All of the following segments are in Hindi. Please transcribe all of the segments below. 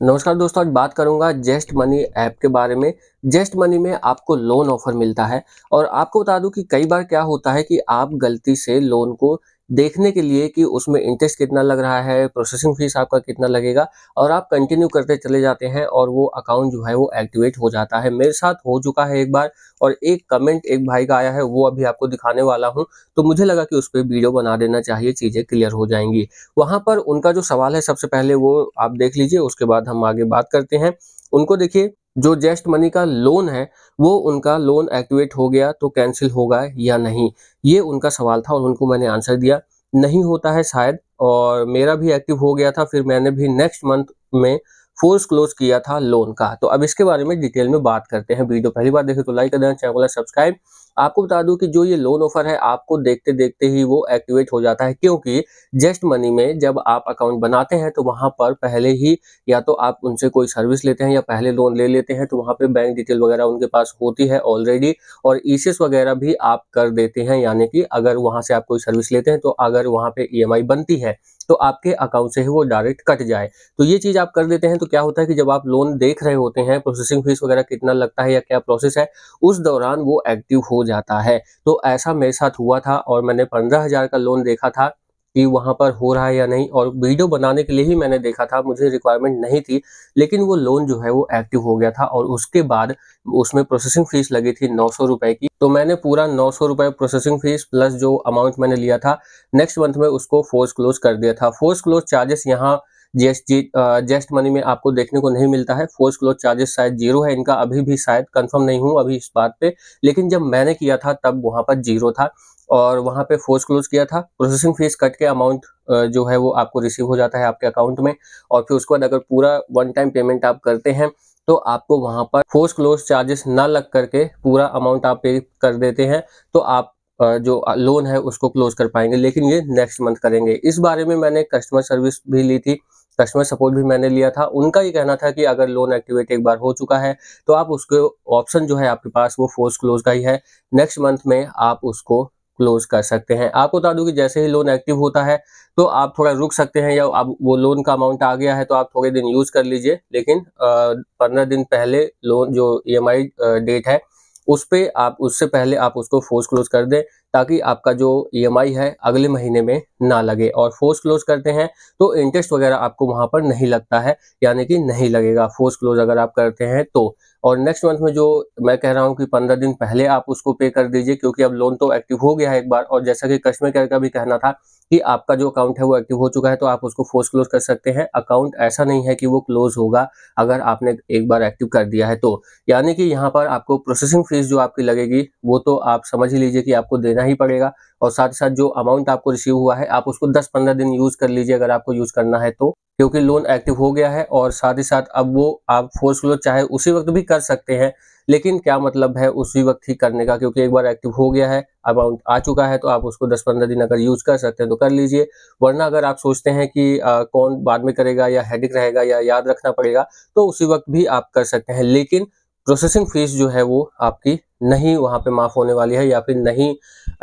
नमस्कार दोस्तों, आज बात करूँगा जेस्ट मनी ऐप के बारे में। जेस्ट मनी में आपको लोन ऑफ़र मिलता है और आपको बता दूँ कि कई बार क्या होता है कि आप गलती से लोन को देखने के लिए कि उसमें इंटरेस्ट कितना लग रहा है प्रोसेसिंग फ़ीस आपका कितना लगेगा और आप कंटिन्यू करते चले जाते हैं और वो अकाउंट जो है वो एक्टिवेट हो जाता है। मेरे साथ हो चुका है एक बार और एक कमेंट एक भाई का आया है, वो अभी आपको दिखाने वाला हूँ। तो मुझे लगा कि उस पर वीडियो बना देना चाहिए, चीज़ें क्लियर हो जाएँगी। वहाँ पर उनका जो सवाल है, सबसे पहले वो आप देख लीजिए, उसके बाद हम आगे बात करते हैं। उनको देखिए, जो जेस्ट मनी का लोन है, वो उनका लोन एक्टिवेट हो गया तो कैंसिल होगा या नहीं? ये उनका सवाल था और उनको मैंने आंसर दिया। नहीं होता है शायद और मेरा भी एक्टिव हो गया था, फिर मैंने भी नेक्स्ट मंथ में फोर्स क्लोज किया था लोन का। तो अब इसके बारे में डिटेल में बात करते हैं वीडियो। पहली बार देखे तो लाइक कर देना, चैनल सब्सक्राइब आपको बता दूँ कि जो ये लोन ऑफ़र है, आपको देखते देखते ही वो एक्टिवेट हो जाता है, क्योंकि जस्ट मनी में जब आप अकाउंट बनाते हैं तो वहाँ पर पहले ही या तो आप उनसे कोई सर्विस लेते हैं या पहले लोन ले लेते हैं तो वहाँ पे बैंक डिटेल वगैरह उनके पास होती है ऑलरेडी और ईसीएस वगैरह भी आप कर देते हैं, यानी कि अगर वहाँ से आप कोई सर्विस लेते हैं तो अगर वहाँ पे ई बनती है तो आपके अकाउंट से ही वो डायरेक्ट कट जाए। तो ये चीज़ आप कर देते हैं तो क्या होता है कि जब आप लोन देख रहे होते हैं प्रोसेसिंग फ़ीस वगैरह कितना लगता है या क्या प्रोसेस है, उस दौरान वो एक्टिव हो जाता है। तो ऐसा मेरे साथ हुआ था और मैंने पंद्रह हज़ार का लोन देखा था कि वहाँ पर हो रहा है या नहीं और वीडियो बनाने के लिए ही मैंने देखा था, मुझे रिक्वायरमेंट नहीं थी, लेकिन वो लोन जो है वो एक्टिव हो गया था और उसके बाद उसमें प्रोसेसिंग फ़ीस लगी थी नौ सौ रुपए की। तो मैंने पूरा नौ सौ रुपए प्रोसेसिंग फ़ीस प्लस जो अमाउंट मैंने लिया था नेक्स्ट मंथ में उसको फोर्स क्लोज कर दिया था। फोर्स क्लोज चार्जेस यहाँ जीएसटी जेस्ट मनी में आपको देखने को नहीं मिलता है। फोर्स क्लोज चार्जेस शायद ज़ीरो है, इनका अभी भी शायद कंफर्म नहीं हूँ अभी इस बात पे, लेकिन जब मैंने किया था तब वहाँ पर ज़ीरो था और वहाँ पे फोर्स क्लोज किया था। प्रोसेसिंग फ़ीस कट के अमाउंट जो है वो आपको रिसीव हो जाता है आपके अकाउंट में और फिर उसके बाद अगर पूरा वन टाइम पेमेंट आप करते हैं तो आपको वहाँ पर फोर्स क्लोज चार्जेस ना लग करके पूरा अमाउंट आप पे कर देते हैं तो आप जो लोन है उसको क्लोज कर पाएँगे, लेकिन ये नेक्स्ट मंथ करेंगे। इस बारे में मैंने कस्टमर सर्विस भी ली थी कस्टमर सपोर्ट भी मैंने लिया था। उनका ये कहना था कि अगर लोन एक्टिवेट एक बार हो चुका है तो आप उसके ऑप्शन जो है आपके पास वो फोर्स क्लोज का ही है। नेक्स्ट मंथ में आप उसको क्लोज कर सकते हैं। आपको बता दूँ कि जैसे ही लोन एक्टिव होता है तो आप थोड़ा रुक सकते हैं या अब वो लोन का अमाउंट आ गया है तो आप थोड़े दिन यूज़ कर लीजिए। लेकिन पंद्रह दिन पहले लोन जो ईएमआई डेट है उस पर आप, उससे पहले आप उसको फोर्स क्लोज कर दें ताकि आपका जो ईएमआई है अगले महीने में ना लगे। और फोर्स क्लोज करते हैं तो इंटरेस्ट वगैरह आपको वहाँ पर नहीं लगता है, यानी कि नहीं लगेगा। फोर्स क्लोज अगर आप करते हैं तो। और नेक्स्ट मंथ में जो मैं कह रहा हूँ कि पंद्रह दिन पहले आप उसको पे कर दीजिए, क्योंकि अब लोन तो एक्टिव हो गया है एक बार। और जैसा कि कस्टमर केयर का भी कहना था कि आपका जो अकाउंट है वो एक्टिव हो चुका है तो आप उसको फोर्स क्लोज कर सकते हैं। अकाउंट ऐसा नहीं है कि वो क्लोज होगा अगर आपने एक बार एक्टिव कर दिया है तो। यानी कि यहाँ पर आपको प्रोसेसिंग फ़ीस जो आपकी लगेगी, वो तो आप समझ ही लीजिए कि आपको देना ही पड़ेगा। और साथ ही साथ जो अमाउंट आपको रिसीव हुआ है, आप उसको 10-15 दिन यूज़ कर लीजिए अगर आपको यूज़ करना है तो। क्योंकि लोन एक्टिव हो गया है और साथ ही साथ अब वो आप फोर्स क्लोज चाहे उसी वक्त भी कर सकते हैं। लेकिन क्या मतलब है उसी वक्त ही करने का? क्योंकि एक बार एक्टिव हो गया है अमाउंट आ चुका है तो आप उसको 10-15 दिन अगर यूज़ कर सकते हैं तो कर लीजिए। वरना अगर आप सोचते हैं कि आ, कौन बाद में करेगा या हेडिक रहेगा या याद रखना पड़ेगा तो उसी वक्त भी आप कर सकते हैं। लेकिन प्रोसेसिंग फ़ीस जो है वो आपकी नहीं वहाँ पे माफ़ होने वाली है या फिर नहीं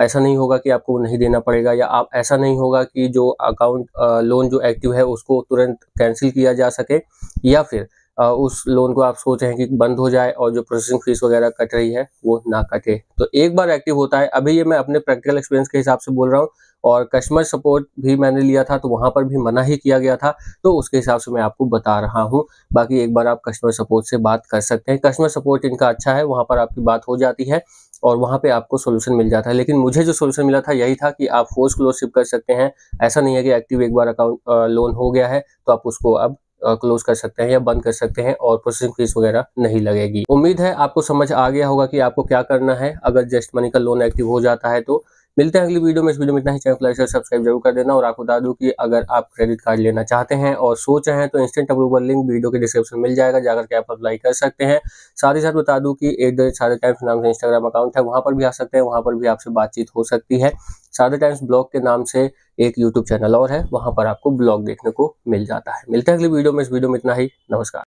ऐसा नहीं होगा कि आपको नहीं देना पड़ेगा या आप ऐसा नहीं होगा कि जो अकाउंट लोन जो एक्टिव है उसको तुरंत कैंसिल किया जा सके या फिर उस लोन को आप सोच रहे हैं कि बंद हो जाए और जो प्रोसेसिंग फ़ीस वगैरह कट रही है, वो ना कटे। तो एक बार एक्टिव होता है, अभी ये मैं अपने प्रैक्टिकल एक्सपीरियंस के हिसाब से बोल रहा हूँ और कस्टमर सपोर्ट भी मैंने लिया था तो वहाँ पर भी मना ही किया गया था तो उसके हिसाब से मैं आपको बता रहा हूँ। बाकी एक बार आप कस्टमर सपोर्ट से बात कर सकते हैं। कस्टमर सपोर्ट इनका अच्छा है, वहाँ पर आपकी बात हो जाती है और वहाँ पे आपको सोल्यूशन मिल जाता है। लेकिन मुझे जो सोल्यूशन मिला था, यही था कि आप फोर्स क्लोजशिप कर सकते हैं। ऐसा नहीं है कि एक्टिव एक बार अकाउंट लोन हो गया है तो आप उसको अब क्लोज कर सकते हैं या बंद कर सकते हैं और प्रोसेसिंग फ़ीस वगैरह नहीं लगेगी। उम्मीद है आपको समझ आ गया होगा कि आपको क्या करना है। अगर जस्ट मनी का लोन एक्टिव हो जाता है तो मिलते हैं अगली वीडियो में। इस वीडियो में इतना ही। चैनल लाइक और सब्सक्राइब ज़रूर कर देना। और आपको बता दूँ कि अगर आप क्रेडिट कार्ड लेना चाहते हैं और सोच रहे हैं तो इंस्टेंट अप्रूवल लिंक वीडियो के डिस्क्रिप्शन मिल जाएगा, जाकर के आप अप्लाई कर सकते हैं। साथ ही साथ बता दूँ कि एट द सारे टाइम्स नाम से इंस्टाग्राम अकाउंट है, वहाँ पर भी आ सकते हैं, वहाँ पर भी आपसे बातचीत हो सकती है। सारे टाइम्स ब्लॉग के नाम से एक यूट्यूब चैनल और है, वहाँ पर आपको ब्लॉग देखने को मिल जाता है। मिलते हैं अगली वीडियो में। इस वीडियो में इतना ही। नमस्कार।